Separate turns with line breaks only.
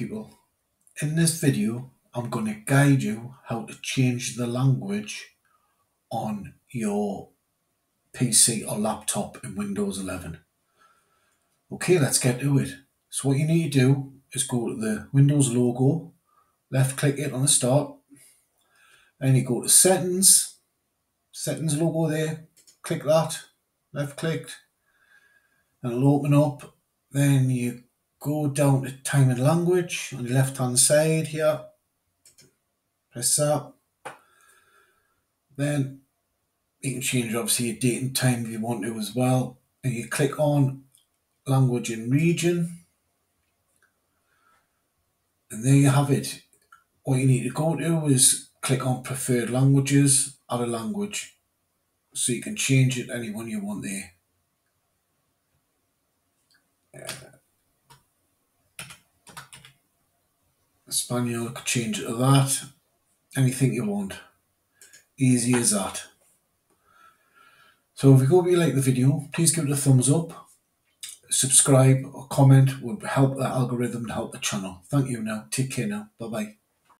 people, in this video I'm going to guide you how to change the language on your PC or laptop in Windows 11. Okay, let's get to it. So what you need to do is go to the Windows logo, left click it on the start, and you go to settings, settings logo there, click that, left clicked, and it'll open up. Then you go down to time and language on the left hand side here. Press that then you can change obviously your date and time if you want to as well. And you click on language and region. And there you have it. What you need to go to is click on preferred languages add a language. So you can change it any one you want there Español, could change it to that. Anything you want. Easy as that. So if you hope you like the video, please give it a thumbs up. Subscribe or comment would help the algorithm and help the channel. Thank you now. Take care now. Bye bye.